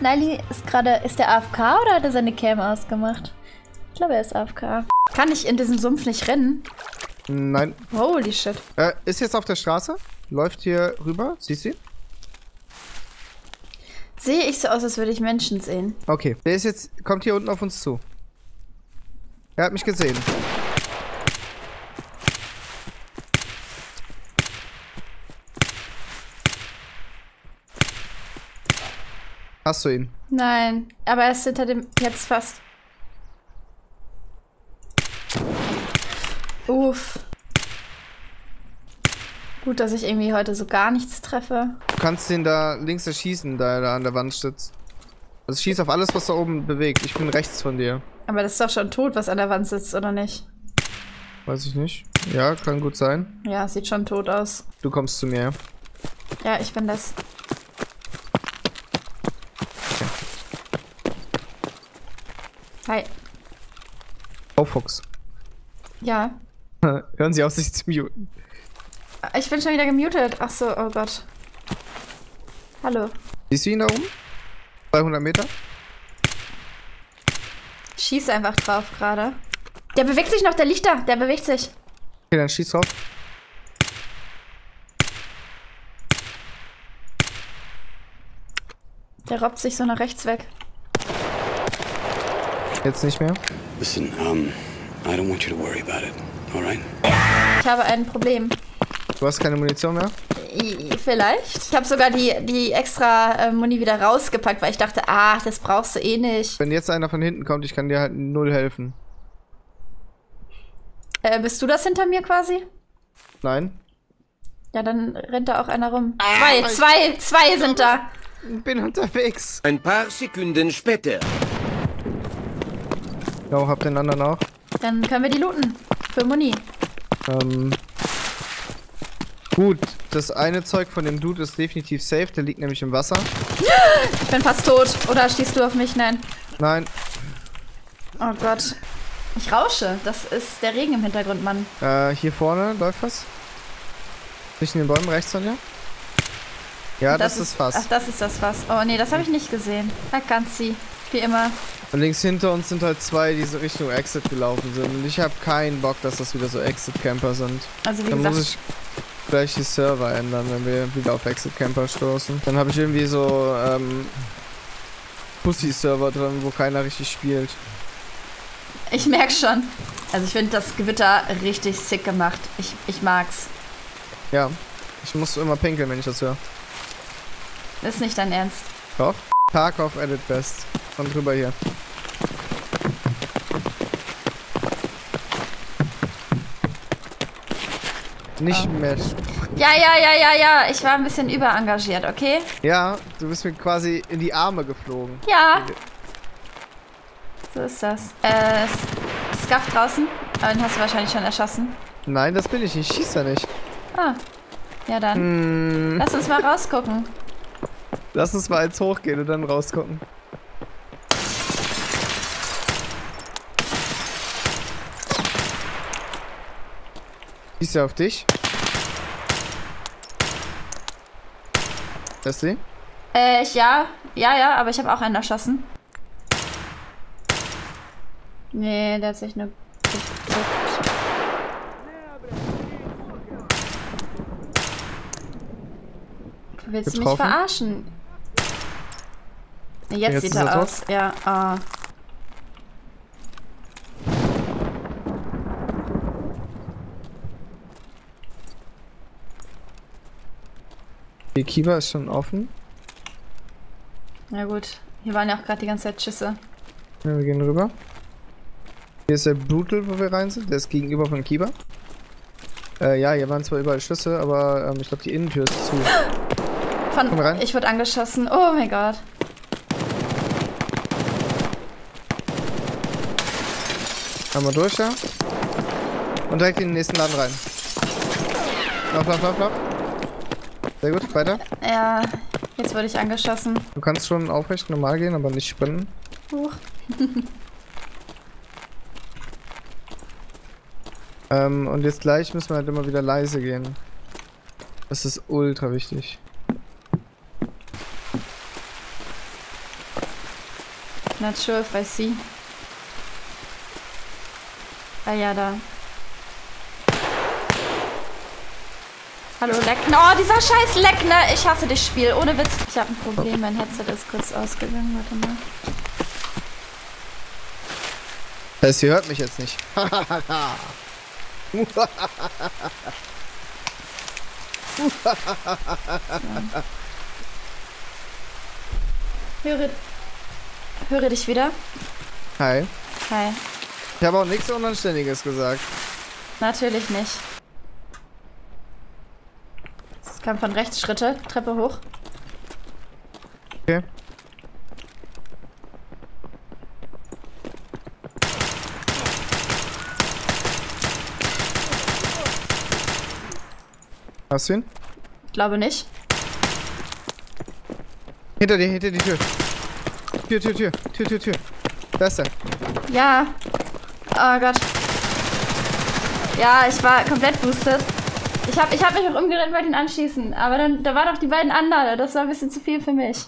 Nili ist gerade, ist der AFK oder hat er seine Cam ausgemacht? Ich glaube, er ist AFK. Kann ich in diesem Sumpf nicht rennen? Nein. Holy shit. Äh, ist jetzt auf der Straße. Läuft hier rüber. Siehst du ihn? Sehe ich so aus, als würde ich Menschen sehen. Okay. Der ist jetzt, kommt hier unten auf uns zu. Er hat mich gesehen. Hast du ihn? Nein, aber er ist hinter dem jetzt fast. Uff. Gut, dass ich irgendwie heute so gar nichts treffe. Du kannst den da links erschießen, da er da an der Wand sitzt. Also schieß auf alles, was da oben bewegt. Ich bin rechts von dir. Aber das ist doch schon tot, was an der Wand sitzt, oder nicht? Weiß ich nicht. Ja, kann gut sein. Ja, sieht schon tot aus. Du kommst zu mir. Ja, ich bin das. Hi. Oh, Fuchs. Ja. Hören Sie auf, sich zu muten. Ich bin schon wieder gemutet. Ach so, oh Gott. Hallo. Siehst du ihn da oben? 200 Meter? Schieß einfach drauf gerade. Der bewegt sich noch, der da. Der bewegt sich. Okay, dann schieß drauf. Der robbt sich so nach rechts weg. Jetzt nicht mehr. Listen, um, I don't want you to worry about it, alright? Ich habe ein Problem. Du hast keine Munition mehr? I- Vielleicht. Ich habe sogar die, die extra äh, Muni wieder rausgepackt, weil ich dachte, ah, das brauchst du eh nicht. Wenn jetzt einer von hinten kommt, ich kann dir halt null helfen. Äh, bist du das hinter mir quasi? Nein? Ja, dann rennt da auch einer rum. Zwei, zwei, zwei sind da. Bin unterwegs. Ein paar Sekunden später. Jo, hab den anderen auch. Dann können wir die looten. Für Muni. Ähm. Gut, das eine Zeug von dem Dude ist definitiv safe, der liegt nämlich im Wasser. Ich bin fast tot. Oder schießt du auf mich? Nein. Nein, Oh Gott. Ich rausche. Das ist der Regen im Hintergrund, Mann. äh, hier vorne läuft was. Zwischen den Bäumen rechts von dir. Ja, das, ist Ach, was. das ist das Fass. Oh nee, das habe ich nicht gesehen. Da kannst sie. Wie immer. Und links hinter uns sind halt zwei, die so Richtung Exit gelaufen sind. Und ich habe keinen Bock, dass das wieder so Exit-Camper sind. Also wie Dann gesagt. muss ich gleich die Server ändern, wenn wir wieder auf Exit-Camper stoßen. Dann habe ich irgendwie so, ähm, Pussy-Server drin, wo keiner richtig spielt. Ich merk schon. Also ich finde das Gewitter richtig sick gemacht. Ich, ich mag's. Ja, ich muss immer pinkeln, wenn ich das höre. Ist nicht dein Ernst. Doch. Tarkov Edit Best. Von drüber hier. Nicht mehr. sp- Ja, ja, ja, ja, ja. Ich war ein bisschen überengagiert, okay? Ja, du bist mir quasi in die Arme geflogen. Ja. So ist das. Äh, Scuff draußen. Aber den hast du wahrscheinlich schon erschossen. Nein, das bin ich nicht. Ich schieß da nicht. Ah. Ja, dann. Hm, Lass uns mal rausgucken. Lass uns mal eins hochgehen und dann rausgucken. Schießt er auf dich? Leslie? Äh, ich, ja. Ja, ja, aber ich habe auch einen erschossen. Nee, der hat sich nur gedrückt. Willst du mich verarschen? Jetzt, Jetzt sieht er er aus. Ja, ah. Die Kiva ist schon offen. Na gut. Hier waren ja auch gerade die ganze Zeit Schüsse. Ja, wir gehen rüber. Hier ist der Brutal, wo wir rein sind. Der ist gegenüber von Kiba. Äh, ja, hier waren zwar überall Schüsse, aber ähm, ich glaube, die Innentür ist zu. Von, Komm rein. ich wurde angeschossen. Oh mein Gott. Einmal durch, ja. Und direkt in den nächsten Laden rein. Lauf, lauf, lauf, lauf. Sehr gut, weiter. Ja, jetzt wurde ich angeschossen. Du kannst schon aufrecht normal gehen, aber nicht sprinten. Huch. Ähm, und jetzt gleich müssen wir halt immer wieder leise gehen. Das ist ultra wichtig. Not sure if I see. Ah ja, da. Hallo, Leck. Oh, dieser scheiß Leck, ne? Ich hasse das Spiel. Ohne Witz. Ich habe ein Problem. Mein Headset ist kurz ausgegangen. Warte mal. Das ihr hört mich jetzt nicht. Höre, höre dich wieder. Hi. Hi. Ich habe auch nichts Unanständiges gesagt. Natürlich nicht. Es kam von rechts Schritte. Treppe hoch. Okay. Hast du ihn? Glaube nicht. Hinter dir, hinter die Tür. Tür, Tür, Tür, Tür, Tür, Tür. Da ist er. Ja. Oh Gott. Ja, ich war komplett boosted. Ich habe ich hab mich auch umgerannt, wollte ihn anschießen. Aber dann, da waren doch die beiden anderen. Das war ein bisschen zu viel für mich.